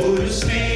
Holy Spirit.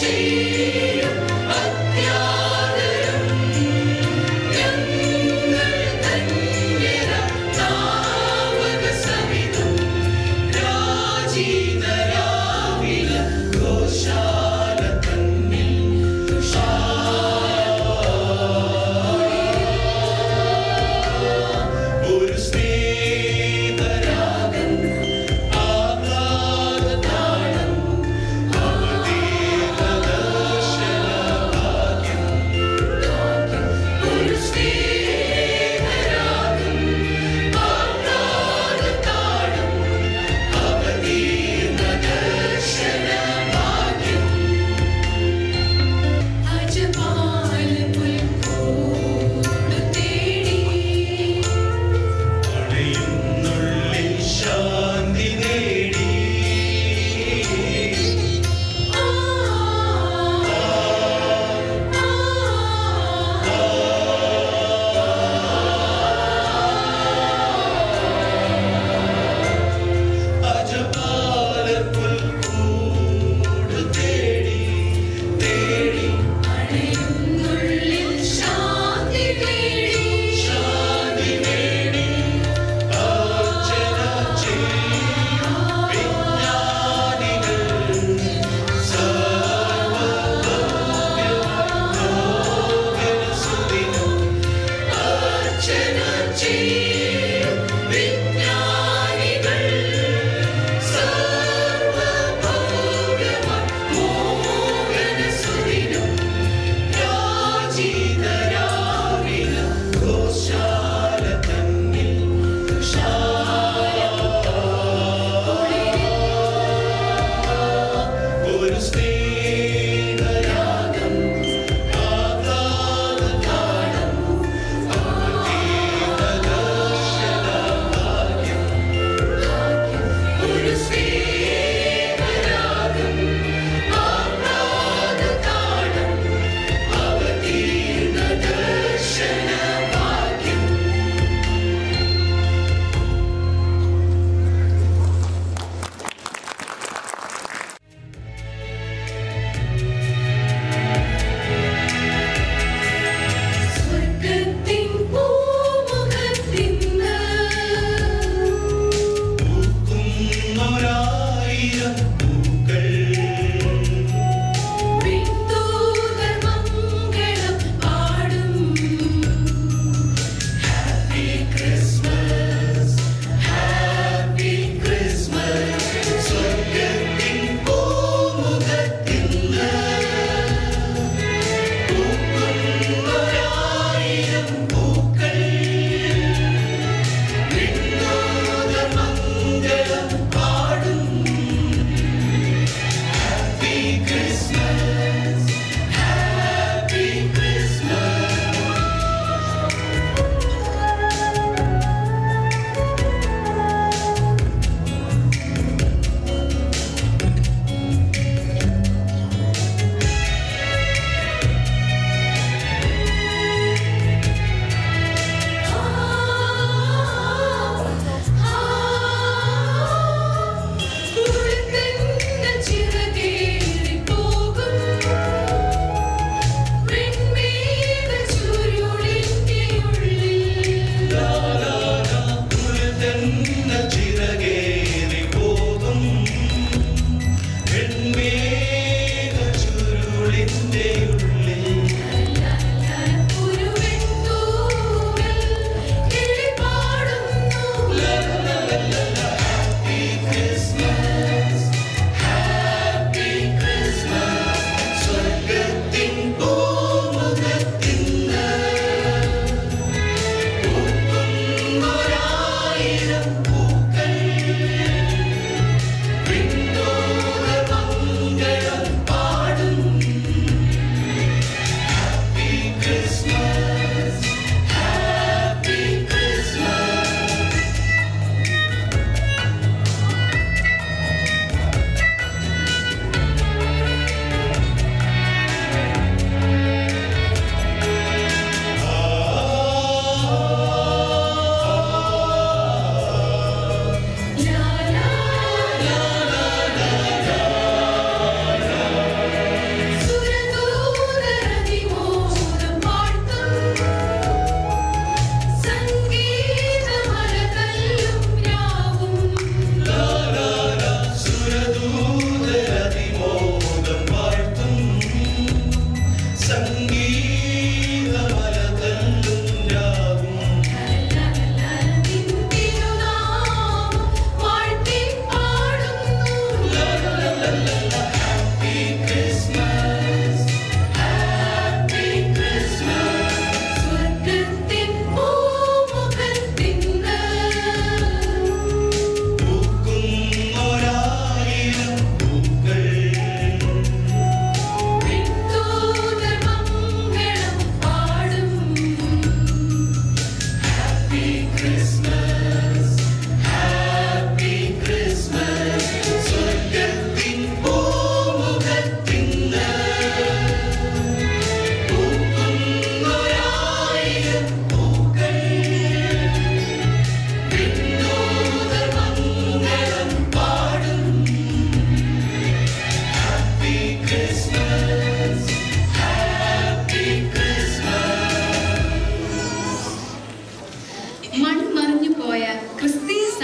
Jesus.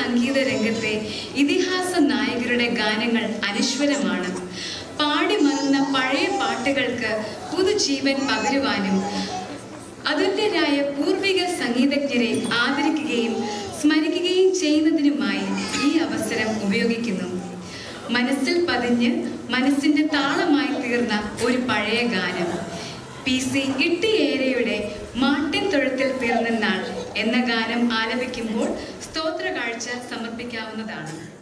സംഗീത രംഗത്തെ ഇതിഹാസ നായകരുടെ ഗാനങ്ങൾ അനശ്വരമാണ്. പാടി മറന്ന പഴയ പാട്ടുകൾക്ക് പുതുജീവൻ പകരുവാനും അതുല്യരായ പൂർവിക സംഗീതജ്ഞരെ ആദരിക്കുകയും സ്മരിക്കുകയും ചെയ്യുന്നതിനുമായി ഈ അവസരം ഉപയോഗിക്കുന്നു. മനസ്സിൽ പതിഞ്ഞ് മനസ്സിന്റെ താളമായി തീർന്ന ഒരു പഴയ ഗാനം. പി സി ഇട്ടിയേരയുടെ മാട്ടിൻ തൊഴുത്തിൽ തീർന്നെന്നാൾ എന്ന ഗാനം ആലപിക്കുമ്പോൾ സ്തോത്ര കാഴ്ച സമർപ്പിക്കാവുന്നതാണ്.